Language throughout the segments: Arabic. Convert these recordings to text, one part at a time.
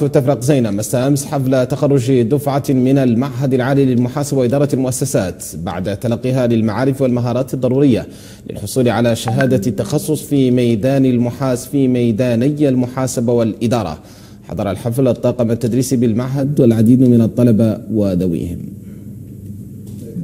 تفرق زينة مساء أمس حفل تخرج دفعة من المعهد العالي للمحاسبة وإدارة المؤسسات بعد تلقيها للمعارف والمهارات الضرورية للحصول على شهادة التخصص في ميدان المحاس في ميداني المحاسبة والإدارة. حضر الحفل الطاقم التدريسي بالمعهد والعديد من الطلبة وذويهم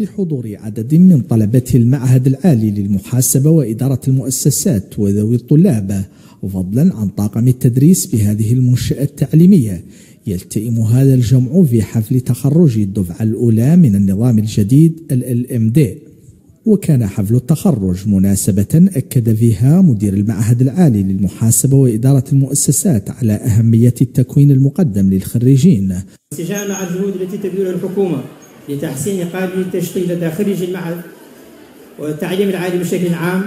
بحضور عدد من طلبة المعهد العالي للمحاسبة وإدارة المؤسسات وذوي الطلاب فضلا عن طاقم التدريس بهذه المنشأة التعليمية. يلتئم هذا الجمع في حفل تخرج الدفعة الأولى من النظام الجديد ال LMD وكان حفل التخرج مناسبة أكد فيها مدير المعهد العالي للمحاسبة وإدارة المؤسسات على أهمية التكوين المقدم للخريجين. استجابة مع الجهود التي تبذلها الحكومة. لتحسين التشغيل لدى خريج المعهد والتعليم العالي بشكل عام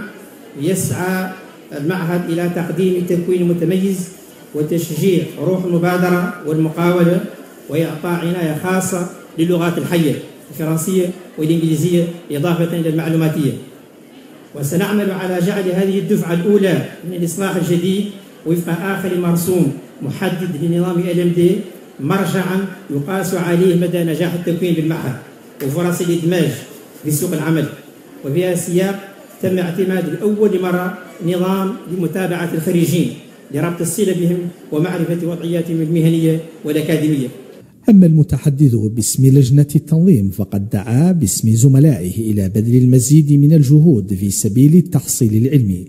يسعى المعهد إلى تقديم تكوين متميز وتشجيع روح المبادرة والمقاولة وإعطاء عناية خاصة للغات الحية الفرنسية والإنجليزية إضافة إلى المعلوماتية. وسنعمل على جعل هذه الدفعة الأولى من الإصلاح الجديد وفق آخر مرسوم محدد لنظام دي مرجعا يقاس عليه مدى نجاح التكوين بالمعهد وفرص الإدماج في سوق العمل وفيها سياق تم اعتماد لأول مرة نظام لمتابعة الخريجين لربط الصلة بهم ومعرفة وضعياتهم المهنية والأكاديمية. أما المتحدث باسم لجنة التنظيم فقد دعا باسم زملائه إلى بذل المزيد من الجهود في سبيل التحصيل العلمي.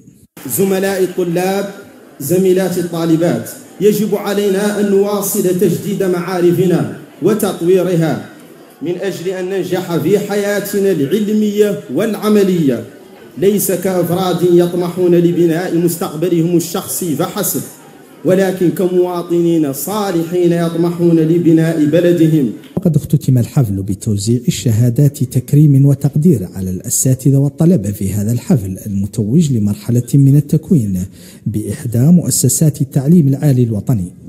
زملاء الطلاب زميلات الطالبات. يجب علينا أن نواصل تجديد معارفنا وتطويرها من أجل أن ننجح في حياتنا العلمية والعملية. ليس كأفراد يطمحون لبناء مستقبلهم الشخصي فحسب ولكن كمواطنين صالحين يطمحون لبناء بلدهم. وقد اختتم الحفل بتوزيع الشهادات تكريم وتقدير على الأساتذة والطلبة في هذا الحفل المتوج لمرحلة من التكوين بإحدى مؤسسات التعليم العالي الوطني.